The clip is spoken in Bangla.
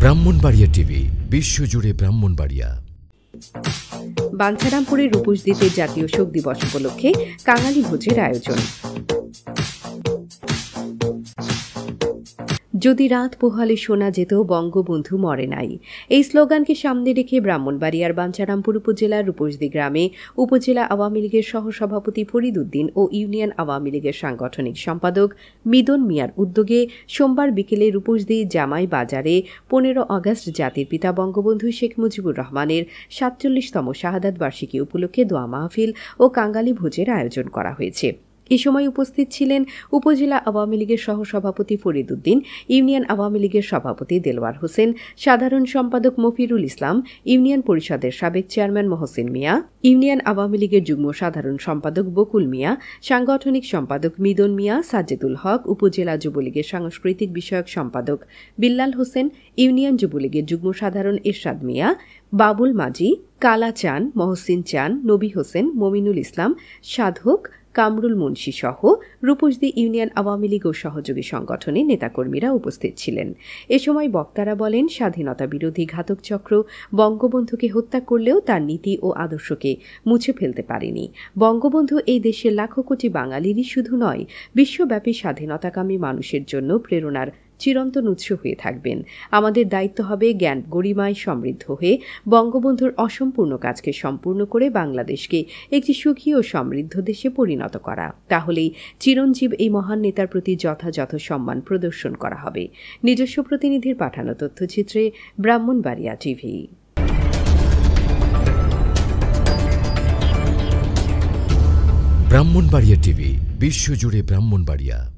ব্রাহ্মণবাড়িয়া টিভি বিশ্বজুড়ে ব্রাহ্মণবাড়িয়া। বাঞ্ছারামপুরে রূপসদ্বীপের জাতীয় শোক দিবস উপলক্ষে কাঙালি ভোজের আয়োজন। যদি রাত পোহালে শোনা যেত, বঙ্গবন্ধু মরে নাই। এই স্লোগানকে সামনে রেখে ব্রাহ্মণবাড়িয়ার বাঞ্ছারামপুর উপজেলার রূপসদি গ্রামে উপজেলা আওয়ামী লীগের সহসভাপতি ফরিদ উদ্দিন ও ইউনিয়ন আওয়ামী লীগের সাংগঠনিক সম্পাদক মিদন মিয়ার উদ্যোগে সোমবার বিকেলে রূপসদী জামাই বাজারে পনেরো আগস্ট জাতির পিতা বঙ্গবন্ধু শেখ মুজিবুর রহমানের সাতচল্লিশতম শাহাদাত বার্ষিকী উপলক্ষে দোয়া মাহফিল ও কাঙ্গালি ভোজের আয়োজন করা হয়েছে। এ সময় উপস্থিত ছিলেন উপজেলা আওয়ামী লীগের সহসভাপতি ফরিদ উদ্দিন ইউনিয়ন আওয়ামী লীগের সভাপতি দেলওয়ার হোসেন, সাধারণ সম্পাদক মফিরুল ইসলাম, ইউনিয়ন পরিষদের সাবেক চেয়ারম্যান মহসিন মিয়া, ইউনিয়ন আওয়ামী লীগের যুগ্ম সাধারণ সম্পাদক বকুল মিয়া, সাংগঠনিক সম্পাদক মিদন মিয়া সাজেদুল হক, উপজেলা যুবলীগের সাংস্কৃতিক বিষয়ক সম্পাদক বিল্লাল হোসেন, ইউনিয়ন যুবলীগের যুগ্ম সাধারণ এরশাদ মিয়া, বাবুল মাজি, কালা চান, মহসিন চান, নবী হোসেন, মমিনুল ইসলাম, সাধক কামরুল মুন্সি সহ রূপসদী ইউনিয়ন আওয়ামী লীগ ও সহযোগী সংগঠনের নেতাকর্মীরা উপস্থিত ছিলেন। এ সময় বক্তারা বলেন, স্বাধীনতা বিরোধী ঘাতক চক্র বঙ্গবন্ধুকে হত্যা করলেও তার নীতি ও আদর্শকে মুছে ফেলতে পারেনি। বঙ্গবন্ধু এই দেশের লাখো কোটি বাঙালিরই শুধু নয়, বিশ্বব্যাপী স্বাধীনতাকামী মানুষের জন্য প্রেরণার চিরন্তন উৎস হয়ে থাকবেন। আমাদের দায়িত্ব হবে জ্ঞান গরিমায় সমৃদ্ধ হয়ে বঙ্গবন্ধুর অসম্পূর্ণ কাজকে সম্পূর্ণ করে বাংলাদেশকে একটি সুখী ও সমৃদ্ধ দেশে পরিণত করা। তাহলেই চিরঞ্জীব এই মহান নেতার প্রতি যথাযথ সম্মান প্রদর্শন করা হবে। নিজস্ব প্রতিনিধির পাঠানো তথ্যচিত্রে ব্রাহ্মণবাড়িয়া টিভি। ব্রাহ্মণবাড়িয়া টিভি, বিশ্বজুড়ে ব্রাহ্মণবাড়িয়া।